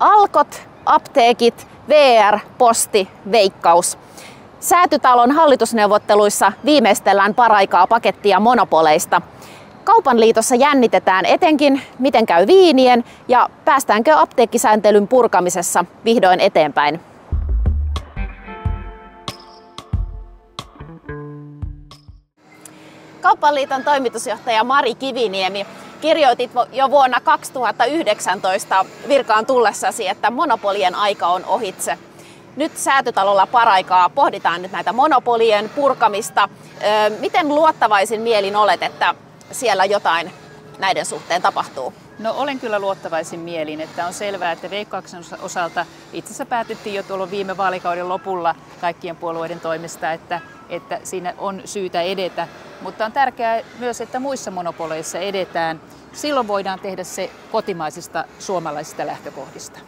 Alkot, apteekit, VR, posti, veikkaus. Säätytalon hallitusneuvotteluissa viimeistellään paraikaa pakettia monopoleista. Kaupan liitossa jännitetään etenkin, miten käy viinien ja päästäänkö apteekkisääntelyn purkamisessa vihdoin eteenpäin. Kaupan liiton toimitusjohtaja Mari Kiviniemi, kirjoitit jo vuonna 2019 virkaan tullessasi, että monopolien aika on ohitse. Nyt säätötalolla paraikaa pohditaan nyt näitä monopolien purkamista. Miten luottavaisin mielin olet, että siellä jotain näiden suhteen tapahtuu? No olen kyllä luottavaisin mielin, että on selvää, että Veikkauksen osalta itse asiassa päätettiin jo tuolla viime vaalikauden lopulla kaikkien puolueiden toimesta, että, että siinä on syytä edetä. Mutta on tärkeää myös, että muissa monopoleissa edetään. Silloin voidaan tehdä se kotimaisista suomalaisista lähtökohdista.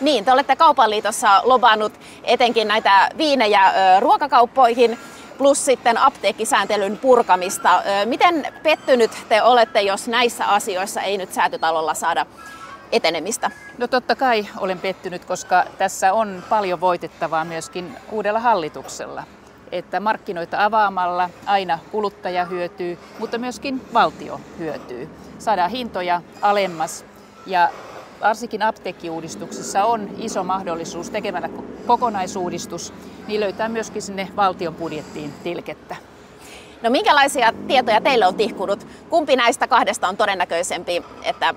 Niin, te olette Kaupan liitossa lobannut etenkin näitä viinejä ruokakauppoihin plus sitten apteekkisääntelyn purkamista. Miten pettynyt te olette, jos näissä asioissa ei nyt säätötalolla saada etenemistä? No totta kai olen pettynyt, koska tässä on paljon voitettavaa myöskin uudella hallituksella. Että markkinoita avaamalla aina kuluttaja hyötyy, mutta myöskin valtio hyötyy. Saadaan hintoja alemmas ja varsinkin apteekkiuudistuksessa on iso mahdollisuus tekemällä kokonaisuudistus, niin löytää myöskin sinne valtion budjettiin tilkettä. No minkälaisia tietoja teille on tihkunut? Kumpi näistä kahdesta on todennäköisempi, että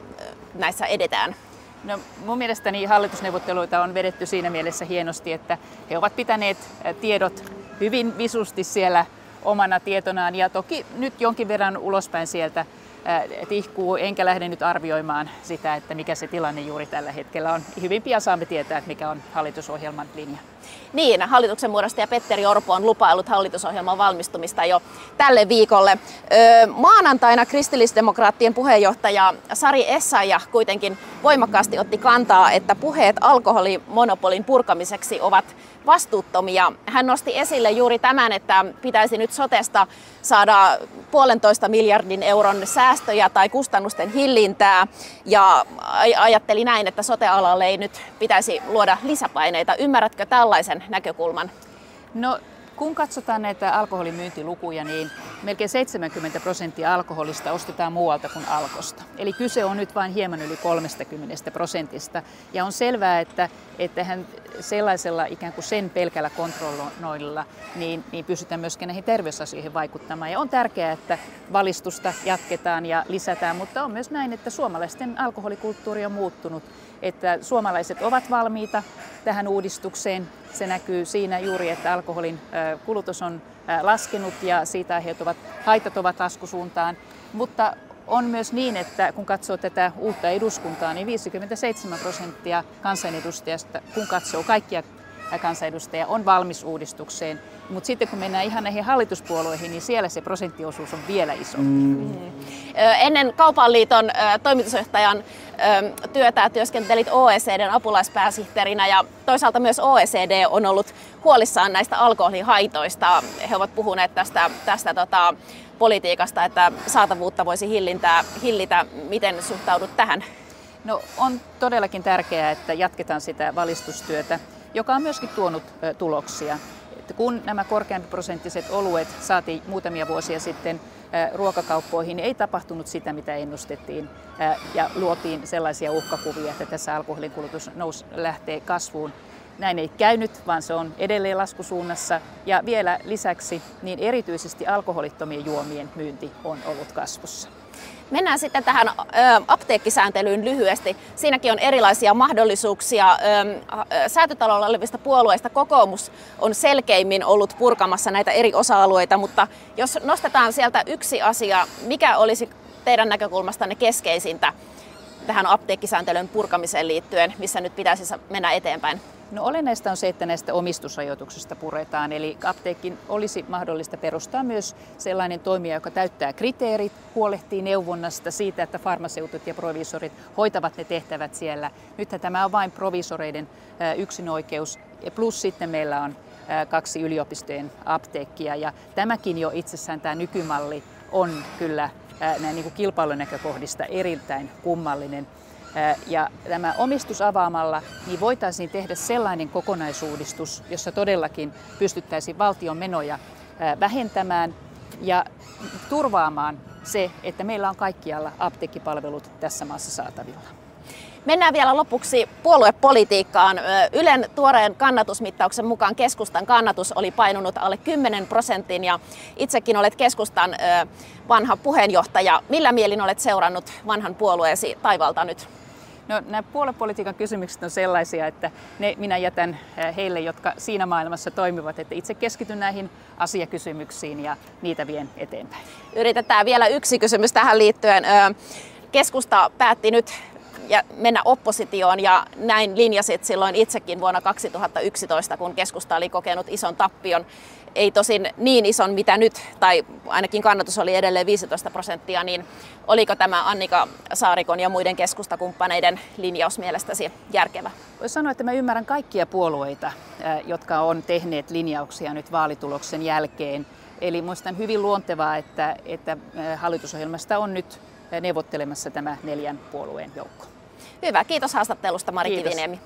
näissä edetään? No, mun mielestäni hallitusneuvotteluita on vedetty siinä mielessä hienosti, että he ovat pitäneet tiedot hyvin visusti siellä omana tietonaan ja toki nyt jonkin verran ulospäin sieltä tihkuu, enkä lähde nyt arvioimaan sitä, että mikä se tilanne juuri tällä hetkellä on. Hyvin pian saamme tietää, että mikä on hallitusohjelman linja. Niin, hallituksen muodostaja Petteri Orpo on lupaillut hallitusohjelman valmistumista jo tälle viikolle. Maanantaina kristillisdemokraattien puheenjohtaja Sari Essaja kuitenkin voimakkaasti otti kantaa, että puheet alkoholimonopolin purkamiseksi ovat vastuuttomia. Hän nosti esille juuri tämän, että pitäisi nyt sotesta saada puolentoista miljardin euron säästöjä tai kustannusten hillintää ja ajatteli näin, että sotealalle ei nyt pitäisi luoda lisäpaineita. Ymmärrätkö tällaisen näkökulman? No kun katsotaan näitä alkoholimyyntilukuja, niin melkein 70 prosenttia alkoholista ostetaan muualta kuin alkosta. Eli kyse on nyt vain hieman yli 30 prosentista. Ja on selvää, että, että hän sellaisella ikään kuin sen pelkällä kontrolloinnilla niin, niin pystytään myöskin näihin terveysasioihin vaikuttamaan. Ja on tärkeää, että valistusta jatketaan ja lisätään, mutta on myös näin, että suomalaisten alkoholikulttuuri on muuttunut että suomalaiset ovat valmiita tähän uudistukseen. Se näkyy siinä juuri, että alkoholin kulutus on laskenut ja siitä aiheutuvat haitat ovat laskusuuntaan. Mutta on myös niin, että kun katsoo tätä uutta eduskuntaa, niin 57 prosenttia kansanedustajasta, kun katsoo kaikkia kansanedustaja on valmis uudistukseen. Mutta sitten kun mennään ihan näihin hallituspuolueihin, niin siellä se prosenttiosuus on vielä isompi. Mm. Ennen Kaupan liiton toimitusjohtajan työtä työskentelit OECDn apulaispääsihteerinä ja toisaalta myös OECD on ollut huolissaan näistä alkoholihaitoista. He ovat puhuneet tästä, tästä tota, politiikasta, että saatavuutta voisi hillintää, hillitä. Miten suhtaudut tähän? No on todellakin tärkeää, että jatketaan sitä valistustyötä joka on myöskin tuonut tuloksia. Että kun nämä korkeampiprosenttiset oluet saatiin muutamia vuosia sitten ruokakauppoihin, niin ei tapahtunut sitä, mitä ennustettiin, ja luotiin sellaisia uhkakuvia, että tässä alkoholin kulutus nous, lähtee kasvuun. Näin ei käynyt, vaan se on edelleen laskusuunnassa. Ja vielä lisäksi, niin erityisesti alkoholittomien juomien myynti on ollut kasvussa. Mennään sitten tähän apteekkisääntelyyn lyhyesti. Siinäkin on erilaisia mahdollisuuksia. Säätötalolla olevista puolueista kokoomus on selkeimmin ollut purkamassa näitä eri osa-alueita, mutta jos nostetaan sieltä yksi asia, mikä olisi teidän näkökulmastanne keskeisintä tähän apteekkisääntelyn purkamiseen liittyen, missä nyt pitäisi mennä eteenpäin? No olennaista on se, että näistä omistusrajoituksista puretaan, eli apteekin olisi mahdollista perustaa myös sellainen toimija, joka täyttää kriteerit, huolehtii neuvonnasta siitä, että farmaseutit ja provisorit hoitavat ne tehtävät siellä. Nythän tämä on vain provisoreiden yksinoikeus, plus sitten meillä on kaksi yliopistojen apteekkia, ja tämäkin jo itsessään tämä nykymalli on kyllä näin niin kuin kilpailunäkökohdista erittäin kummallinen. Ja tämä omistus avaamalla niin voitaisiin tehdä sellainen kokonaisuudistus, jossa todellakin pystyttäisiin valtion menoja vähentämään ja turvaamaan se, että meillä on kaikkialla apteekkipalvelut tässä maassa saatavilla. Mennään vielä lopuksi puoluepolitiikkaan. Ylen tuoreen kannatusmittauksen mukaan keskustan kannatus oli painunut alle 10 prosentin ja itsekin olet keskustan vanha puheenjohtaja. Millä mielin olet seurannut vanhan puolueesi taivalta nyt? No, nämä puoluepolitiikan kysymykset on sellaisia, että ne minä jätän heille, jotka siinä maailmassa toimivat, että itse keskityn näihin asiakysymyksiin ja niitä vien eteenpäin. Yritetään vielä yksi kysymys tähän liittyen. Keskusta päätti nyt ja mennä oppositioon ja näin linjasit silloin itsekin vuonna 2011, kun keskusta oli kokenut ison tappion. Ei tosin niin ison mitä nyt, tai ainakin kannatus oli edelleen 15 prosenttia, niin oliko tämä Annika Saarikon ja muiden keskustakumppaneiden linjaus mielestäsi järkevä? Voisi sanoa, että mä ymmärrän kaikkia puolueita, jotka on tehneet linjauksia nyt vaalituloksen jälkeen. Eli muistan hyvin luontevaa, että, että hallitusohjelmasta on nyt neuvottelemassa tämä neljän puolueen joukko. Hyvä, kiitos haastattelusta Mari kiitos. Kiviniemi.